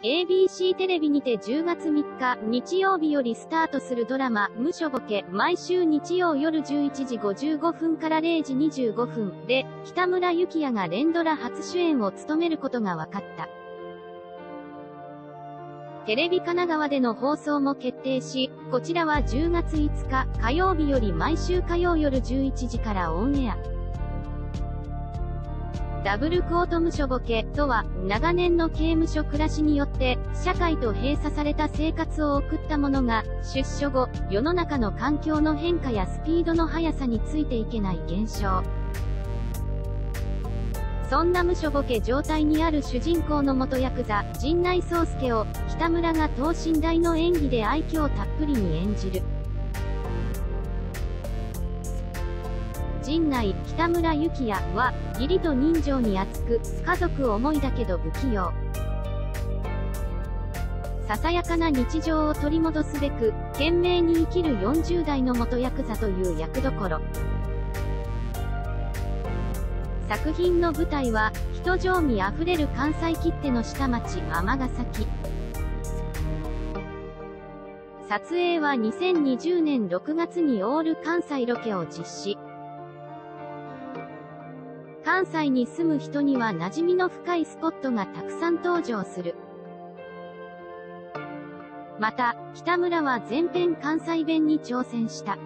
ABC テレビにて10月3日、日曜日よりスタートするドラマ、無所ボケ、毎週日曜夜11時55分から0時25分で、北村幸也が連ドラ初主演を務めることが分かった。テレビ神奈川での放送も決定し、こちらは10月5日火曜日より毎週火曜夜11時からオンエア。ダブルコート無所ボケとは、長年の刑務所暮らしによって、社会と閉鎖された生活を送った者が、出所後、世の中の環境の変化やスピードの速さについていけない現象。そんな無所ボケ状態にある主人公の元ヤクザ、陣内宗介を、北村が等身大の演技で愛嬌たっぷりに演じる。陣内、北村幸也は、義理と人情に厚く、家族思いだけど不器用。ささやかな日常を取り戻すべく、懸命に生きる40代の元ヤクザという役どころ。作品の舞台は、人情味あふれる関西切手の下町、尼崎。撮影は2020年6月にオール関西ロケを実施。関西に住む人には馴染みの深いスポットがたくさん登場する。また、北村は全編関西弁に挑戦した。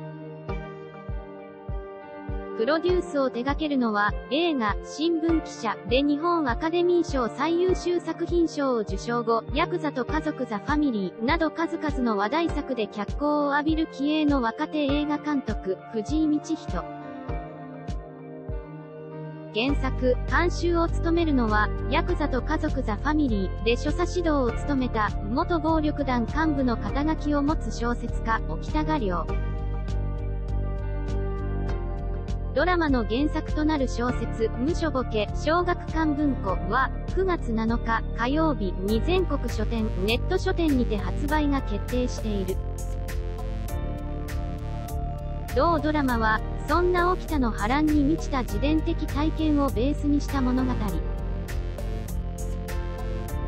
プロデュースを手掛けるのは、映画、新聞記者で日本アカデミー賞最優秀作品賞を受賞後、ヤクザと家族ザ・ファミリーなど数々の話題作で脚光を浴びる気鋭の若手映画監督、藤井道人。原作、監修を務めるのは、ヤクザと家族ザ・ファミリーで所作指導を務めた、元暴力団幹部の肩書きを持つ小説家、沖田画亮。ドラマの原作となる小説、無所ボケ、小学館文庫は、9月7日火曜日に全国書店、ネット書店にて発売が決定している。同ドラマは、そんな沖田の波乱に満ちた自伝的体験をベースにした物語。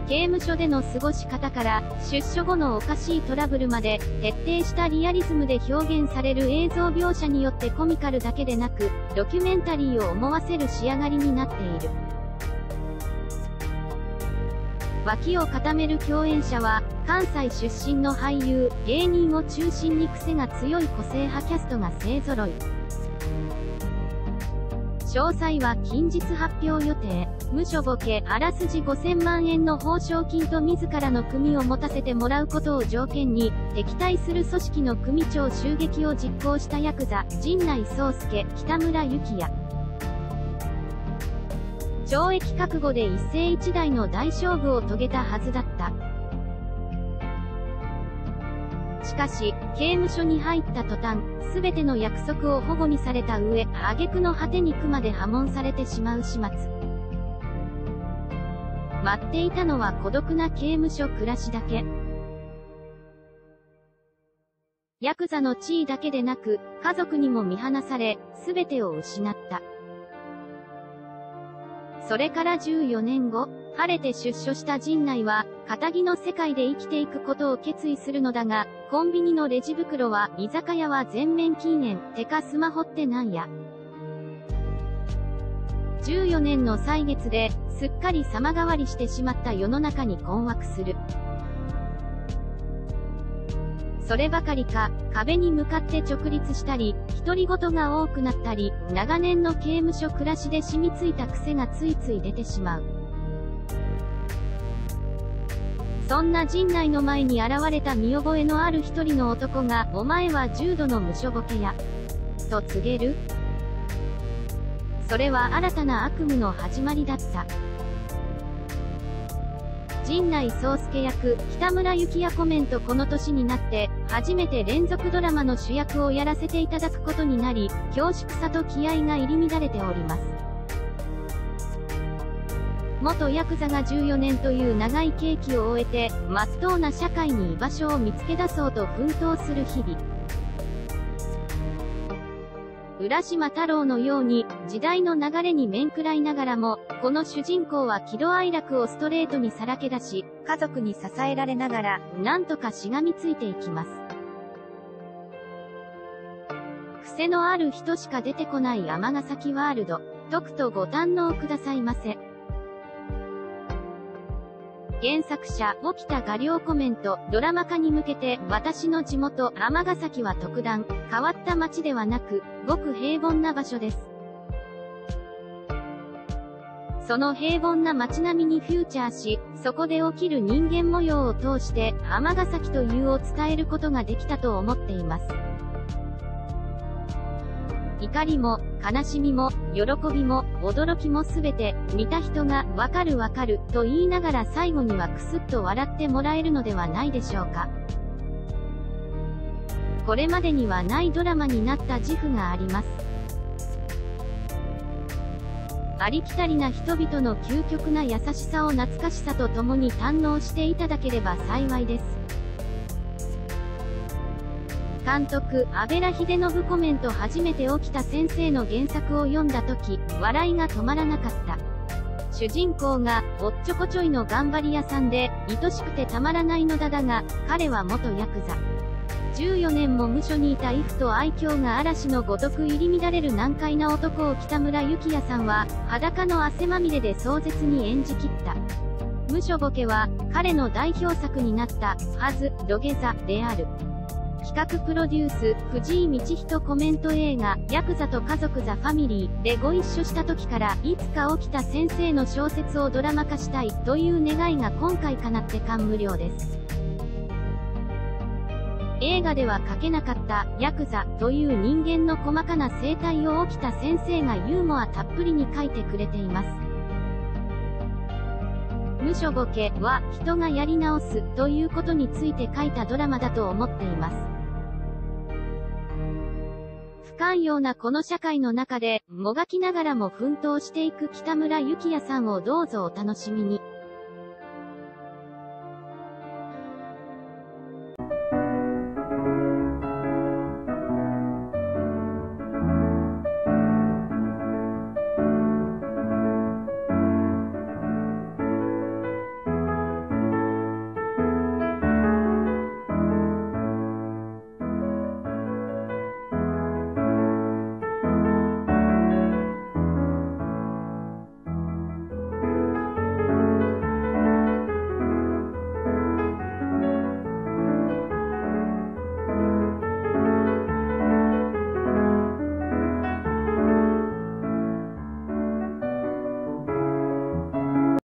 刑務所での過ごし方から、出所後のおかしいトラブルまで、徹底したリアリズムで表現される映像描写によってコミカルだけでなく、ドキュメンタリーを思わせる仕上がりになっている。脇を固める共演者は、関西出身の俳優、芸人を中心に癖が強い個性派キャストが勢揃い。詳細は近日発表予定。無所ボケ、あらすじ5000万円の報奨金と自らの組を持たせてもらうことを条件に、敵対する組織の組長襲撃を実行したヤクザ、陣内宗介、北村幸也。懲役覚悟で一世一代の大勝負を遂げたはずだった。しかし、刑務所に入った途端、すべての約束を保護にされた上、挙句の果てに熊で破門されてしまう始末。待っていたのは孤独な刑務所暮らしだけ。ヤクザの地位だけでなく、家族にも見放され、すべてを失った。それから14年後、晴れて出所した陣内は、仇の世界で生きていくことを決意するのだが、コンビニのレジ袋は、居酒屋は全面禁煙、てかスマホってなんや？14年の歳月で、すっかり様変わりしてしまった世の中に困惑する。そればかりか、壁に向かって直立したり、独り言が多くなったり、長年の刑務所暮らしで染みついた癖がついつい出てしまう。そんな陣内の前に現れた見覚えのある一人の男が、お前は重度の無所ボケや、と告げるそれは新たな悪夢の始まりだった。陣内宗介役、北村幸也コメントこの年になって、初めて連続ドラマの主役をやらせていただくことになり、恐縮さと気合が入り乱れております。元ヤクザが14年という長い刑期を終えて、まっとうな社会に居場所を見つけ出そうと奮闘する日々。浦島太郎のように、時代の流れに面食らいながらも、この主人公は喜怒哀楽をストレートにさらけ出し、家族に支えられながら、なんとかしがみついていきます。癖のある人しか出てこない尼崎ワールド。とくとご堪能くださいませ。原作者、起きた画量コメント、ドラマ化に向けて、私の地元、尼崎は特段、変わった街ではなく、ごく平凡な場所です。その平凡な街並みにフューチャーし、そこで起きる人間模様を通して、尼崎というを伝えることができたと思っています。怒りも、悲しみも、喜びも、驚きもすべて、見た人が、わかるわかる、と言いながら最後にはクスッと笑ってもらえるのではないでしょうか。これまでにはないドラマになった自負があります。ありきたりな人々の究極な優しさを懐かしさとともに堪能していただければ幸いです。監督、安倍良秀信コメント初めて起きた先生の原作を読んだ時、笑いが止まらなかった。主人公が、おっちょこちょいの頑張り屋さんで、愛しくてたまらないのだだが、彼は元ヤクザ。14年も無所にいたイフと愛嬌が嵐のごとく入り乱れる難解な男を北村幸也さんは、裸の汗まみれで壮絶に演じきった。無所ボケは、彼の代表作になった、はず、土下座、である。企画プロデュース、藤井道人コメント映画、ヤクザと家族ザ・ファミリーでご一緒した時から、いつか起きた先生の小説をドラマ化したい、という願いが今回叶って感無量です。画では書けなかったヤクザという人間の細かな生態を起きた先生がユーモアたっぷりに書いてくれています。無所ボケは人がやり直すということについて書いたドラマだと思っています。不寛容なこの社会の中で、もがきながらも奮闘していく北村幸也さんをどうぞお楽しみに。